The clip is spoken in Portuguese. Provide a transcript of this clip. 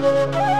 Música